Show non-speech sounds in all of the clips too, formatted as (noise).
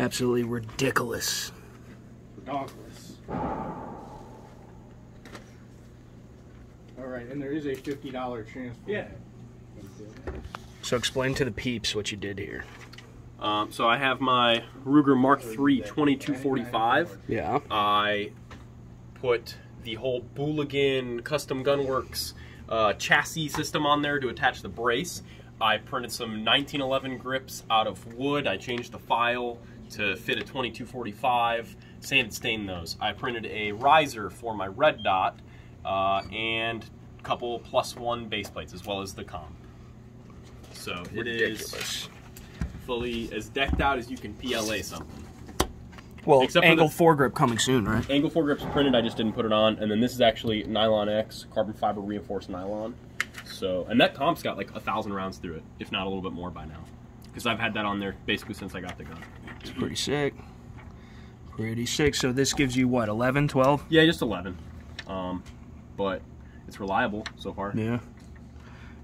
Absolutely ridiculous. Dogless. All right, and there is a fifty dollar transfer. Yeah. So explain to the peeps what you did here. Um, so I have my Ruger Mark III 2245. Yeah. I put the whole Booligan Custom Gunworks uh, chassis system on there to attach the brace. I printed some 1911 grips out of wood. I changed the file to fit a 2245, sanded stain those. I printed a riser for my red dot uh, and a couple plus one base plates as well as the comp. So it is Ridiculous. fully as decked out as you can PLA something. Well, Except angle the- foregrip coming soon, right? Angle foregrips printed, I just didn't put it on. And then this is actually Nylon X, carbon fiber reinforced nylon. So, and that comp's got like a thousand rounds through it, if not a little bit more by now. Because I've had that on there basically since I got the gun. It's pretty sick. Pretty sick. So this gives you what, 11, 12? Yeah, just 11. Um, but it's reliable so far, Yeah.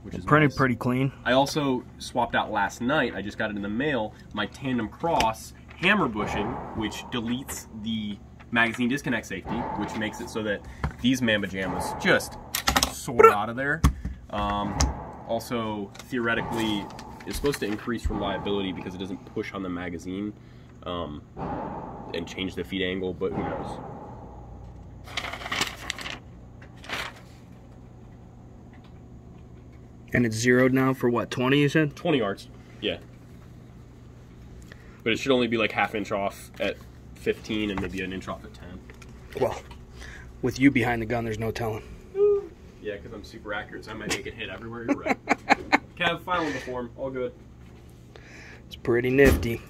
which is pretty nice. pretty clean. I also swapped out last night, I just got it in the mail, my TandemKross hammer bushing, which deletes the magazine disconnect safety, which makes it so that these Mamba Jammas just soar out of there. Um, also, theoretically, it's supposed to increase reliability because it doesn't push on the magazine um, and change the feed angle, but who knows. And it's zeroed now for what, 20 you said? 20 yards, yeah. But it should only be like half inch off at 15 and maybe an inch off at 10. Well, with you behind the gun, there's no telling. Yeah, because I'm super accurate, so I might make it hit everywhere you're right. (laughs) Kev, final in the form, all good. It's pretty nifty.